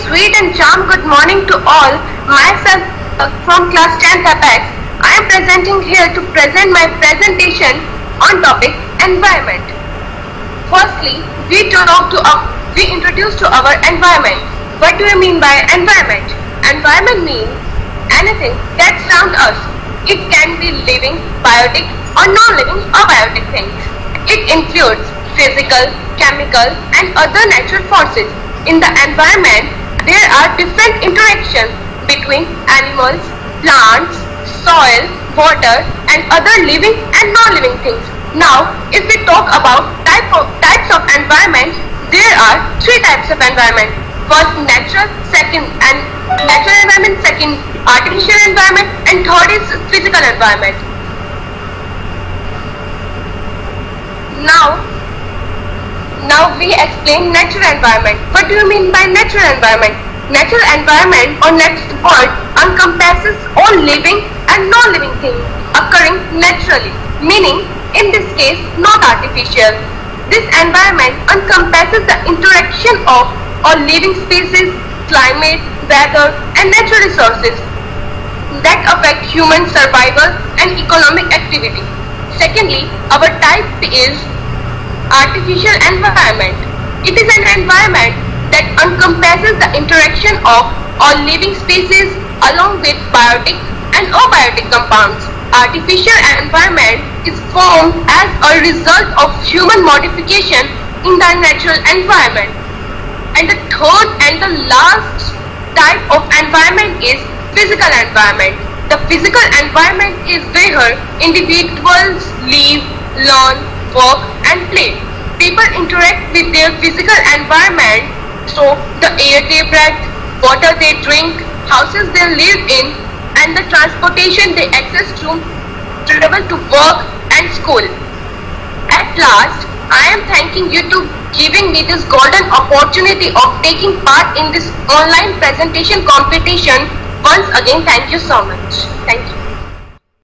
sweet and charm good morning to all. Myself uh, from class 10th Apex. I am presenting here to present my presentation on topic environment. Firstly, we talk to our, we introduce to our environment. What do you mean by environment? Environment means anything that surrounds us. It can be living, biotic or non-living or biotic things. It includes physical, chemical and other natural forces. In the environment, there are different interactions between animals, plants, soil, water and other living and non-living things. Now, if we talk about type of, types of environment, there are three types of environment. First natural, second and natural environment, second artificial environment and third is physical environment. Now, now we explain natural environment. What do you mean by natural environment? Natural environment or next word encompasses all living and non-living things occurring naturally, meaning in this case not artificial. This environment encompasses the interaction of all living species, climate, weather and natural resources that affect human survival and economic activity. Secondly, our type is artificial environment. It is an environment that encompasses the interaction of all living species along with biotic and abiotic compounds. Artificial environment is formed as a result of human modification in the natural environment. And the third and the last type of environment is physical environment. The physical environment is where individuals live, learn, work and play. People interact with their physical environment so the air they breathe, water they drink, houses they live in and the transportation they access to travel to work and school. At last, I am thanking you to giving me this golden opportunity of taking part in this online presentation competition. Once again, thank you so much. Thank you.